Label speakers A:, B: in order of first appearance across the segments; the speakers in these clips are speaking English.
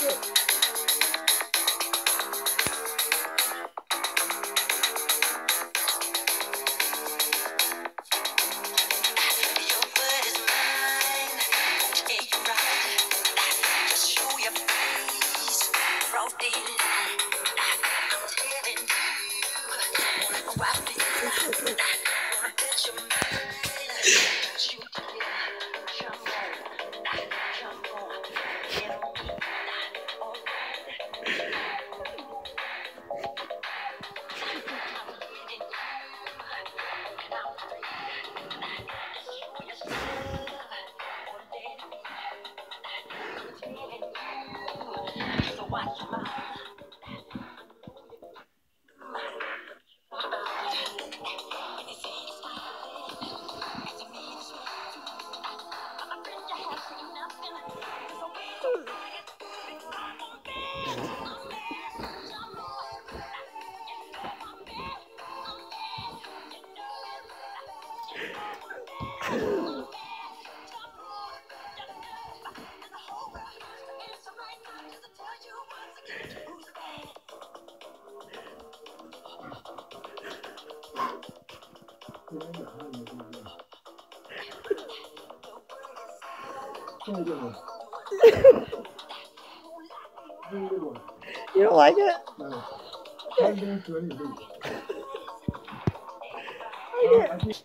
A: Wrapped you. Cool. you
B: don't like it?
A: No. I can't do. I can't.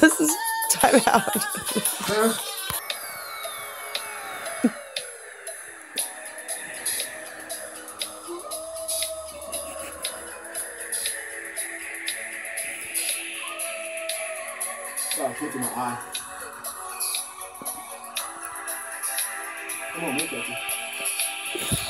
B: this is time out.
C: Sorry, I in my eye. Come on, make
A: it.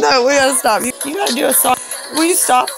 B: No, we gotta stop. You, you gotta do a song. Will you stop this?